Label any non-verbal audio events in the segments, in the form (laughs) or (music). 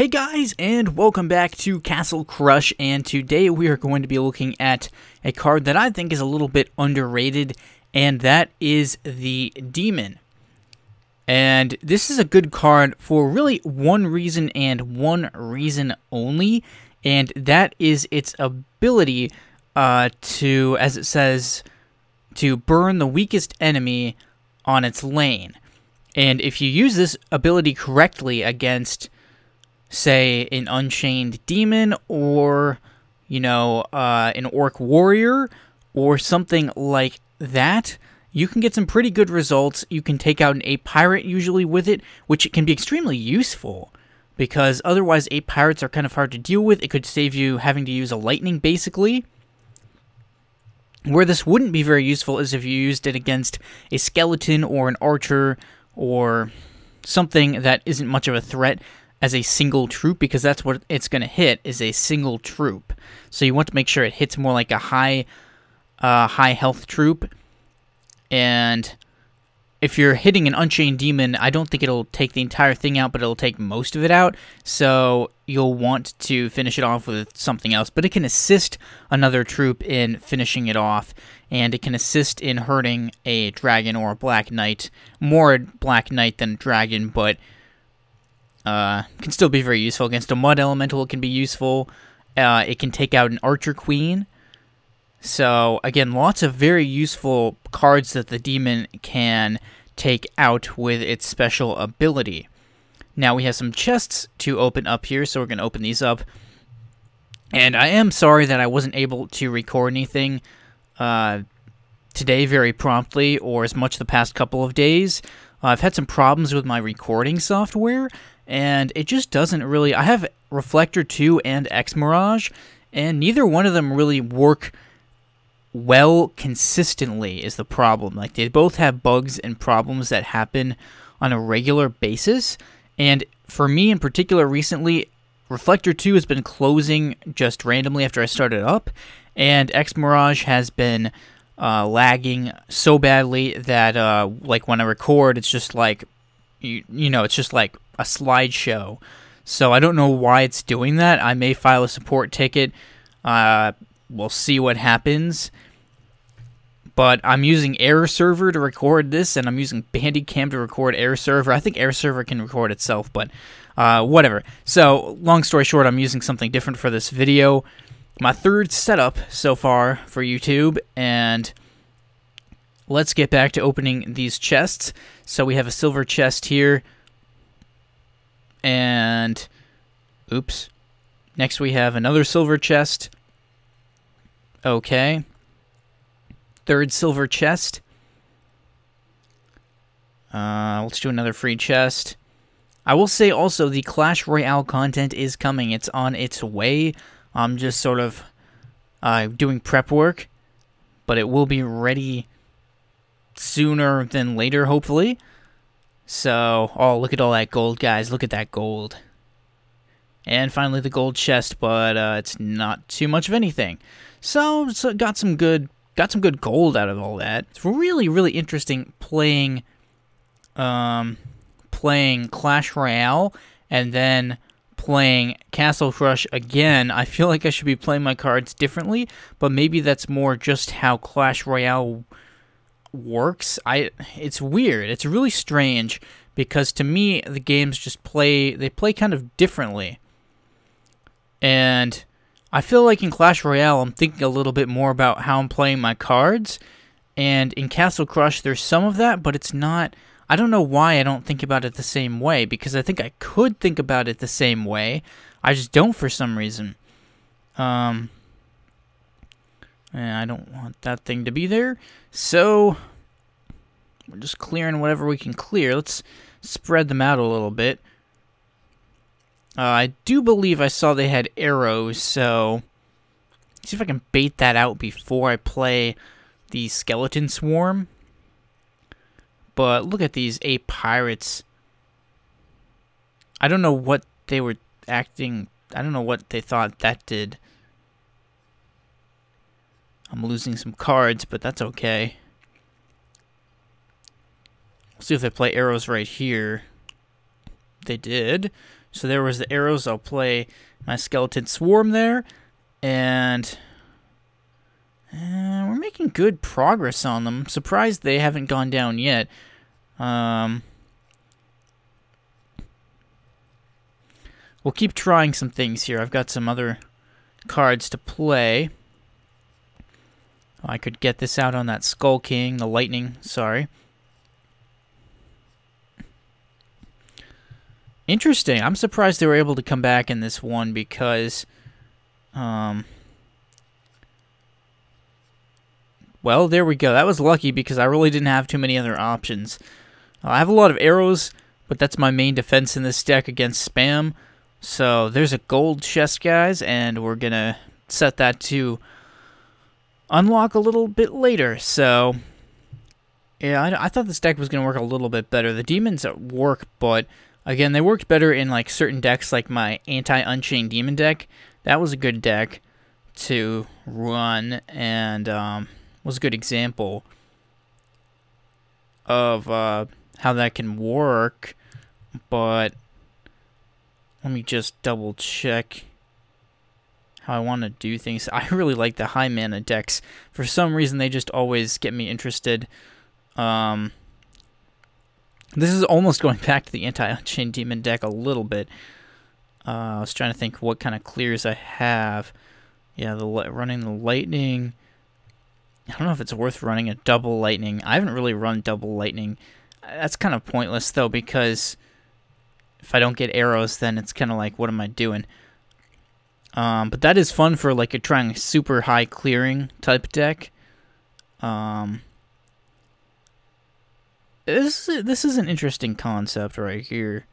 Hey guys, and welcome back to Castle Crush, and today we are going to be looking at a card that I think is a little bit underrated, and that is the Demon. And this is a good card for really one reason and one reason only, and that is its ability uh, to, as it says, to burn the weakest enemy on its lane. And if you use this ability correctly against, say, an Unchained Demon or, you know, uh, an Orc Warrior or something like that, you can get some pretty good results. You can take out an Ape Pirate usually with it, which can be extremely useful because otherwise Ape Pirates are kind of hard to deal with. It could save you having to use a Lightning basically. Where this wouldn't be very useful is if you used it against a skeleton or an archer or something that isn't much of a threat as a single troop because that's what it's going to hit is a single troop. So you want to make sure it hits more like a high uh, high health troop and if you're hitting an Unchained Demon, I don't think it'll take the entire thing out, but it'll take most of it out. So you'll want to finish it off with something else. But it can assist another troop in finishing it off, and it can assist in hurting a dragon or a Black Knight. More Black Knight than dragon, but uh, can still be very useful. Against a Mud Elemental, it can be useful. Uh, it can take out an Archer Queen. So, again, lots of very useful cards that the demon can take out with its special ability. Now, we have some chests to open up here, so we're going to open these up. And I am sorry that I wasn't able to record anything uh, today very promptly or as much the past couple of days. I've had some problems with my recording software, and it just doesn't really... I have Reflector 2 and X Mirage, and neither one of them really work well consistently is the problem. Like they both have bugs and problems that happen on a regular basis. And for me in particular recently, Reflector 2 has been closing just randomly after I started up, and X Mirage has been uh, lagging so badly that uh, like when I record, it's just like you, you know, it's just like a slideshow. So I don't know why it's doing that. I may file a support ticket. Uh, we'll see what happens. But I'm using Air Server to record this, and I'm using Bandicam to record Air Server. I think Air Server can record itself, but uh, whatever. So, long story short, I'm using something different for this video. My third setup so far for YouTube, and let's get back to opening these chests. So we have a silver chest here, and oops. Next we have another silver chest. Okay. Third silver chest. Uh, let's do another free chest. I will say also the Clash Royale content is coming. It's on its way. I'm just sort of uh, doing prep work, but it will be ready sooner than later, hopefully. So, oh, look at all that gold, guys. Look at that gold. And finally the gold chest, but uh, it's not too much of anything. So, so got some good got some good gold out of all that. It's really really interesting playing um playing Clash Royale and then playing Castle Crush again. I feel like I should be playing my cards differently, but maybe that's more just how Clash Royale works. I it's weird. It's really strange because to me the games just play they play kind of differently. And I feel like in Clash Royale, I'm thinking a little bit more about how I'm playing my cards. And in Castle Crush, there's some of that, but it's not. I don't know why I don't think about it the same way, because I think I could think about it the same way. I just don't for some reason. Um, and I don't want that thing to be there. So, we're just clearing whatever we can clear. Let's spread them out a little bit. Uh, I do believe I saw they had arrows, so see if I can bait that out before I play the skeleton swarm. But look at these Ape Pirates. I don't know what they were acting. I don't know what they thought that did. I'm losing some cards, but that's okay. Let's see if they play arrows right here. They did. So there was the arrows. I'll play my skeleton swarm there, and uh, we're making good progress on them. surprised they haven't gone down yet. Um, we'll keep trying some things here. I've got some other cards to play. I could get this out on that Skull King, the Lightning, sorry. Interesting. I'm surprised they were able to come back in this one because, um, well, there we go. That was lucky because I really didn't have too many other options. Uh, I have a lot of arrows, but that's my main defense in this deck against spam. So there's a gold chest, guys, and we're going to set that to unlock a little bit later. So, yeah, I, I thought this deck was going to work a little bit better. The demons work, but again, they worked better in like certain decks, like my anti-unchained demon deck. That was a good deck to run, and um, was a good example of uh, how that can work. But let me just double check how I want to do things. (laughs) I really like the high mana decks. For some reason, they just always get me interested. Um, this is almost (laughs) going back to the anti-chain demon deck a little bit. Uh, I was trying to think what kind of clears I have. Yeah, the running the lightning. I don't know if it's worth running a double lightning. I haven't really run double lightning. That's kind of pointless though because if I don't get arrows, then it's kind of like, what am I doing? Um, but that is fun for like a trying super high clearing type deck. Um, this this is an interesting concept right here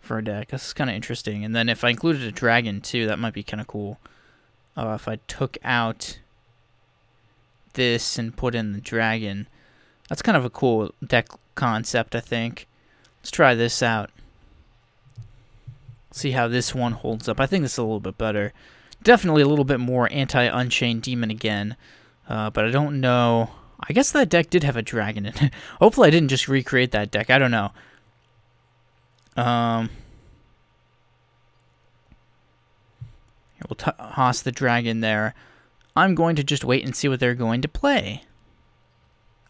for a deck. This is kind of interesting. And then if I included a dragon too, that might be kind of cool. Uh, if I took out this and put in the dragon, that's kind of a cool deck concept, I think. Let's try this out see how this one holds up. I think this is a little bit better. Definitely a little bit more anti-Unchained Demon again, uh, but I don't know. I guess that deck did have a dragon in it. (laughs) Hopefully I didn't just recreate that deck. I don't know. Um, we'll toss the dragon there. I'm going to just wait and see what they're going to play.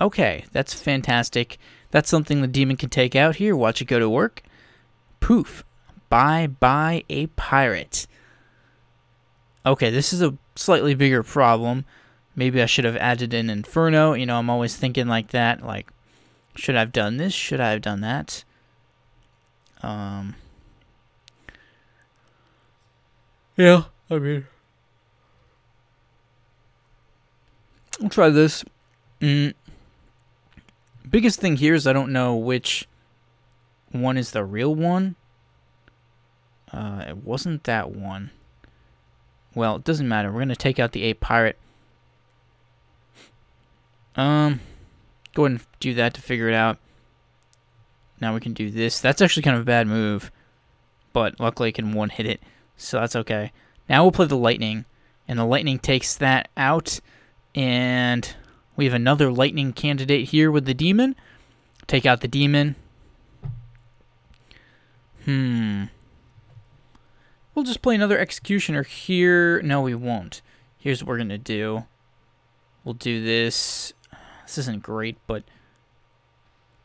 Okay, that's fantastic. That's something the demon can take out here. Watch it go to work. Poof. Bye bye a pirate. Okay, this is a slightly bigger problem. Maybe I should have added an Inferno. You know, I'm always thinking like that. Like, should I have done this? Should I have done that? Um. Yeah, I mean. I'll try this. Mm. Biggest thing here is I don't know which one is the real one. Uh, it wasn't that one. Well, it doesn't matter. We're going to take out the ape pirate. Um, go ahead and do that to figure it out. Now we can do this. That's actually kind of a bad move. But luckily I can one-hit it. So that's okay. Now we'll play the lightning. And the lightning takes that out. And we have another lightning candidate here with the demon. Take out the demon. Hmm. We'll just play another Executioner here. No, we won't. Here's what we're going to do. We'll do this. This isn't great, but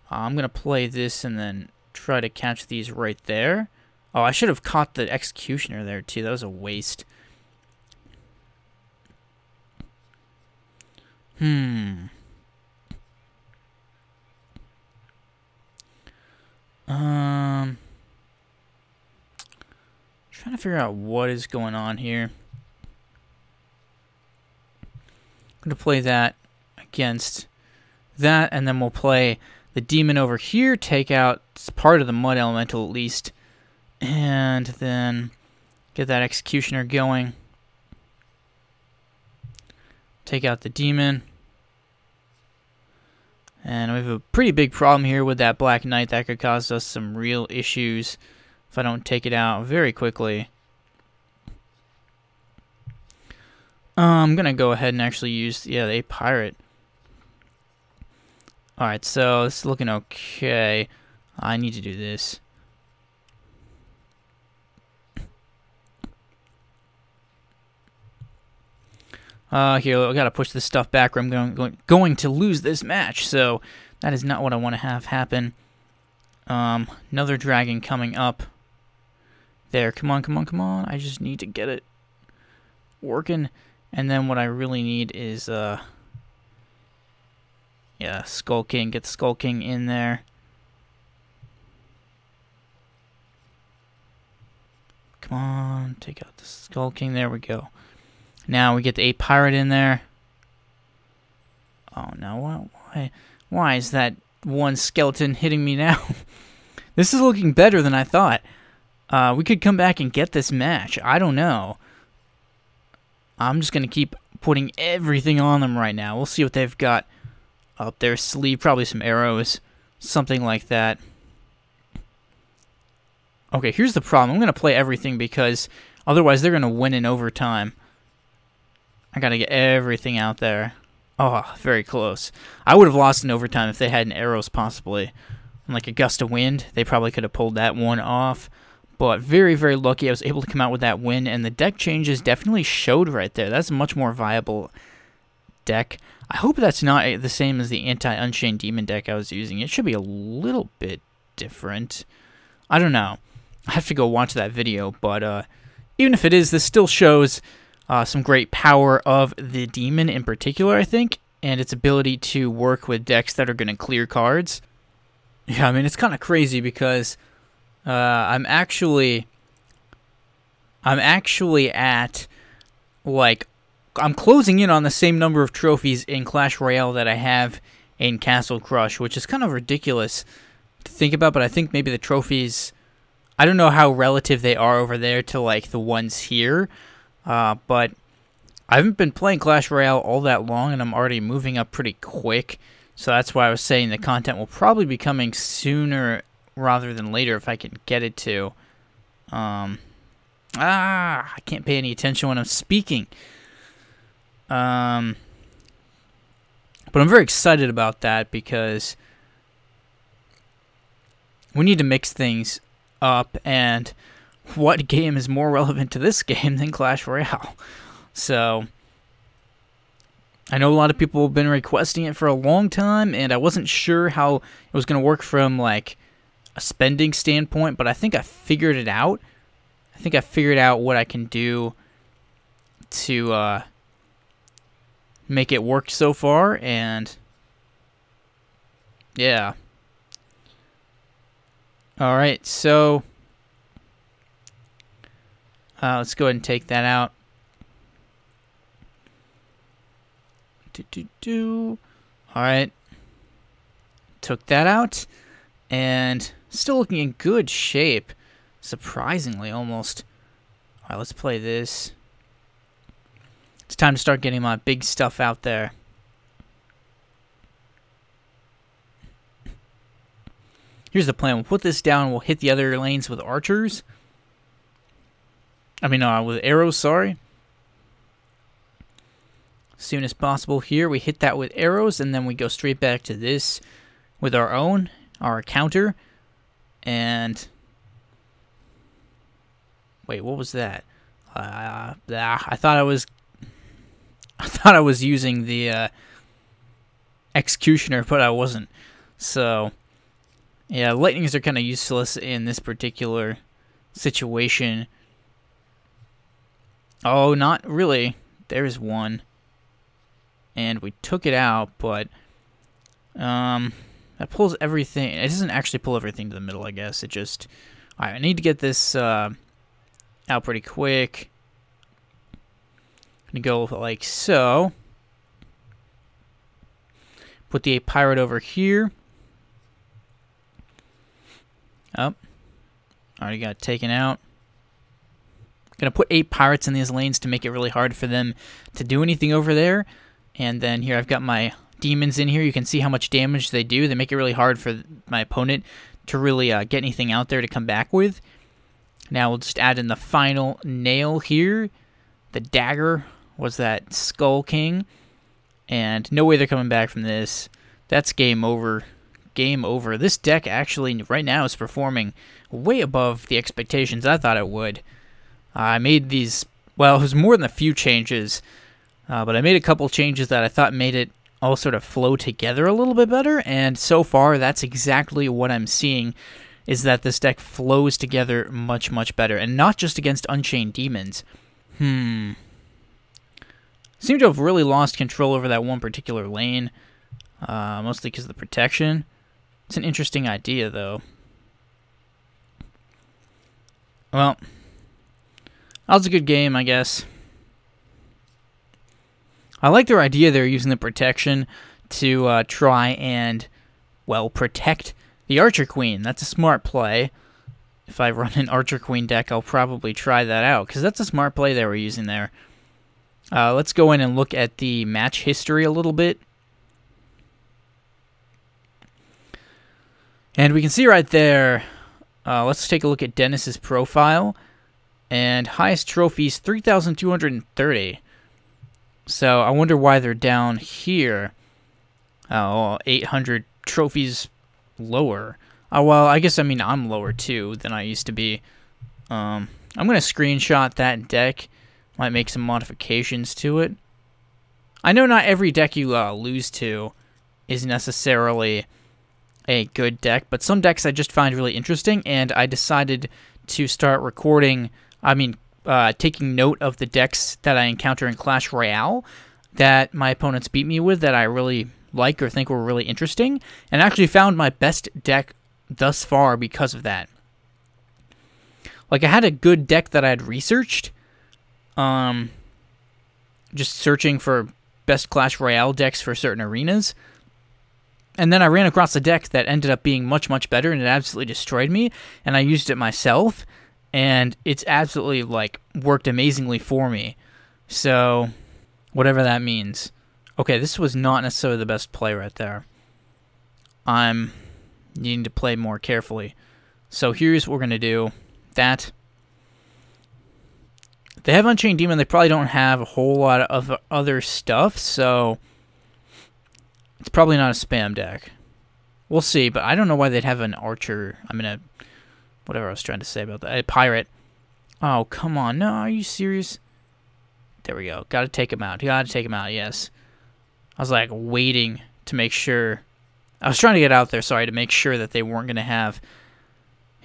I'm going to play this and then try to catch these right there. Oh, I should have caught the Executioner there, too. That was a waste. Hmm. Um... Trying to figure out what is going on here. I'm going to play that against that, and then we'll play the demon over here, take out part of the mud elemental at least, and then get that executioner going. Take out the demon. And we have a pretty big problem here with that Black Knight that could cause us some real issues if I don't take it out very quickly. Uh, I'm going to go ahead and actually use, yeah, the pirate. Alright, so it's looking okay. I need to do this. Uh, here, I gotta push this stuff back or I'm going, going, going to lose this match. So that is not what I want to have happen. Um, another dragon coming up. There, come on, come on, come on. I just need to get it working. And then what I really need is, uh, yeah, Skull King. Get the Skull King in there. Come on, take out the Skull King. There we go. Now we get the Pirate in there. Oh no, why, why is that one skeleton hitting me now? (laughs) this is looking better than I thought. Uh, we could come back and get this match. I don't know. I'm just going to keep putting everything on them right now. We'll see what they've got up their sleeve. Probably some arrows, something like that. Okay, here's the problem. I'm going to play everything because otherwise they're going to win in overtime. I gotta get everything out there. Oh, very close. I would have lost in overtime if they had an arrows, possibly. And like a gust of wind, they probably could have pulled that one off. But very, very lucky I was able to come out with that win, and the deck changes definitely showed right there. That's a much more viable deck. I hope that's not the same as the anti-Unchained Demon deck I was using. It should be a little bit different. I don't know. I have to go watch that video, but uh, even if it is, this still shows uh, some great power of the demon in particular, I think, and its ability to work with decks that are going to clear cards. Yeah, I mean, it's kind of crazy because uh, I'm actually. I'm actually at, like, I'm closing in on the same number of trophies in Clash Royale that I have in Castle Crush, which is kind of ridiculous to think about, but I think maybe the trophies. I don't know how relative they are over there to, like, the ones here, uh, but I haven't been playing Clash Royale all that long, and I'm already moving up pretty quick. So that's why I was saying the content will probably be coming sooner rather than later if I can get it to. Um, ah, I can't pay any attention when I'm speaking. Um, but I'm very excited about that because we need to mix things up and what game is more relevant to this game than Clash Royale? So, I know a lot of people have been requesting it for a long time, and I wasn't sure how it was going to work from like a spending standpoint, but I think I figured it out. I think I figured out what I can do to uh, make it work so far, and yeah. All right, so uh, let's go ahead and take that out. Do, do, do. All right. Took that out. And still looking in good shape. Surprisingly, almost. All right, let's play this. It's time to start getting my big stuff out there. Here's the plan. We'll put this down. We'll hit the other lanes with archers. I mean, uh, with arrows, sorry. Soon as possible here, we hit that with arrows, and then we go straight back to this with our own, our counter, and... Wait, what was that? Uh, I thought I was... (laughs) I thought I was using the uh, executioner, but I wasn't. So, yeah, lightnings are kind of useless in this particular situation. Oh, not really. There's one. And we took it out, but um, that pulls everything. It doesn't actually pull everything to the middle, I guess. It just... Alright, I need to get this uh, out pretty quick. I'm going to go like so. Put the pirate over here. Up. Oh, already got taken out. Gonna put Ape Pirates in these lanes to make it really hard for them to do anything over there. And then here I've got my demons in here. You can see how much damage they do. They make it really hard for my opponent to really uh, get anything out there to come back with. Now we'll just add in the final nail here. The dagger was that Skull King. And no way they're coming back from this. That's game over. Game over. This deck actually right now is performing way above the expectations I thought it would. I made these, well, it was more than a few changes. Uh, but I made a couple changes that I thought made it all sort of flow together a little bit better, and so far that's exactly what I'm seeing is that this deck flows together much, much better, and not just against Unchained Demons. Hmm. Seem to have really lost control over that one particular lane, uh, mostly because of the protection. It's an interesting idea, though. Well, that was a good game, I guess. I like their idea they're using the protection to uh, try and, well, protect the Archer Queen. That's a smart play. If I run an Archer Queen deck, I'll probably try that out, because that's a smart play they were using there. Uh, let's go in and look at the match history a little bit. And we can see right there, uh, let's take a look at Dennis's profile. And highest trophies, 3,230. So I wonder why they're down here. Oh, 800 trophies lower. Oh, well, I guess, I mean, I'm lower too than I used to be. Um, I'm going to screenshot that deck. Might make some modifications to it. I know not every deck you uh, lose to is necessarily a good deck, but some decks I just find really interesting, and I decided to start recording, I mean, uh, taking note of the decks that I encounter in Clash Royale that my opponents beat me with that I really like or think were really interesting, and actually found my best deck thus far because of that. Like I had a good deck that I had researched, um, just searching for best Clash Royale decks for certain arenas. And then I ran across a deck that ended up being much, much better, and it absolutely destroyed me. And I used it myself, and it's absolutely like worked amazingly for me. So, whatever that means. Okay, this was not necessarily the best play right there. I'm needing to play more carefully. So here's what we're going to do. That. They have Unchained Demon. They probably don't have a whole lot of other stuff, so it's probably not a spam deck. We'll see, but I don't know why they'd have an Archer. I mean, a whatever I was trying to say about that. A Pirate. Oh, come on. No, are you serious? There we go. Got to take him out. Got to take him out, yes. I was like waiting to make sure. I was trying to get out there, sorry, to make sure that they weren't going to have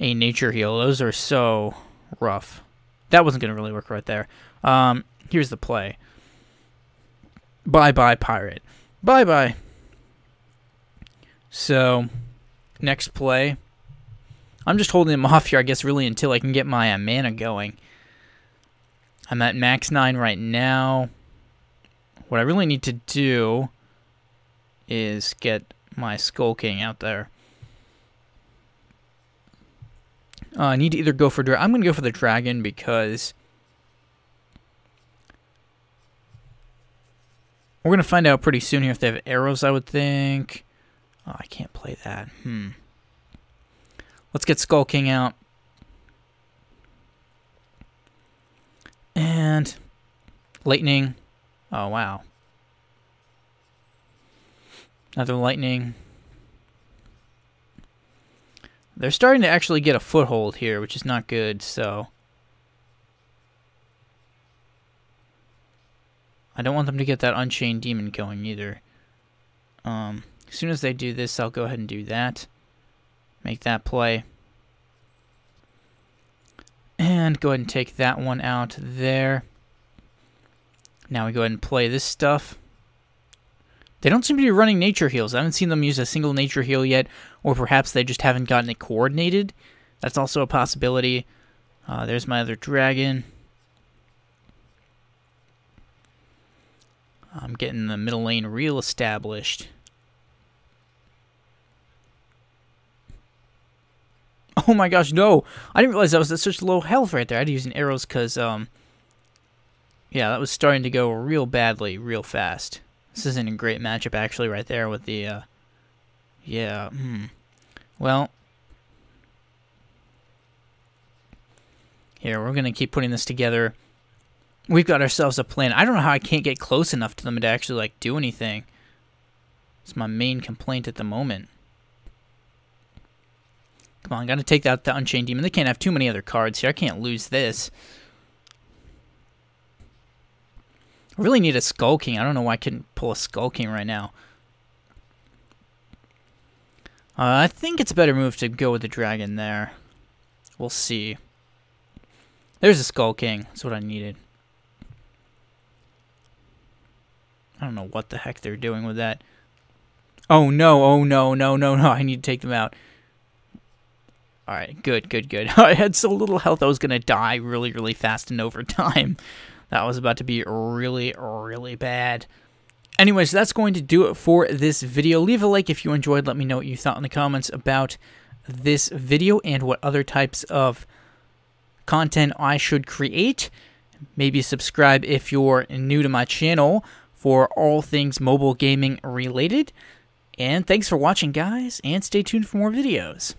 a nature heal. Those are so rough. That wasn't going to really work right there. Um, here's the play. Bye-bye, pirate. Bye-bye. So, next play. I'm just holding him (laughs) off here, I guess, really until I can get my uh, mana going. I'm at max 9 right now. What I really need to do is get my Skull King out there. Uh, I need to either go for... I'm going to go for the Dragon because... We're going to find out pretty soon here if they have arrows, I would think. Oh, I can't play that. Hmm. Let's get Skull King out. And... Lightning. Oh, wow. Another lightning. They're starting to actually get a foothold here, which is not good, so... I don't want them to get that Unchained Demon going either. Um, as soon as they do this, I'll go ahead and do that. Make that play. And go ahead and take that one out there. Now we go ahead and play this stuff. They don't seem to be running nature heals. I haven't seen them use a single nature heal yet, or perhaps they just haven't gotten it coordinated. That's also a possibility. Uh, there's my other dragon. I'm getting the middle lane real established. (laughs) Oh my gosh, no! I didn't realize I was at such low health right there. I had to use an arrows because, um, yeah, that was starting to go real badly, real fast. This isn't a great matchup, actually, right there with the, uh, yeah, hmm. Well, here, we're going to keep putting this together. We've got ourselves a plan. I don't know how I can't get close enough to them to actually, like, do anything. It's my main complaint at the moment. Come on, got to take out the Unchained Demon. They can't have too many other cards here. I can't lose this. I really need a Skull King. I don't know why I couldn't pull a Skull King right now. Uh, I think it's a better move to go with the dragon there. We'll see. There's a Skull King. That's what I needed. I don't know what the heck they're doing with that. Oh no, oh no, no, no, no. (laughs) I need to take them out. Alright, good, good, good. (laughs) I had so little health I was going to die really, really fast and (laughs) over time. That was about to be really, really bad. Anyways, that's going to do it for this video. Leave a like if you enjoyed. Let me know what you thought in the comments about this video and what other types of content I should create. Maybe subscribe if you're new to my channel for all things mobile gaming related. And thanks for watching, guys, and stay tuned for more videos.